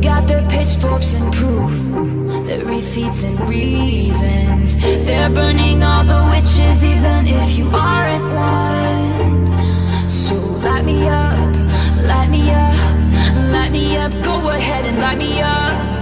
Got the pitchforks and proof The receipts and reasons. They're burning all the witches even if you aren't one. So light me up, light me up, light me up. Go ahead and light me up.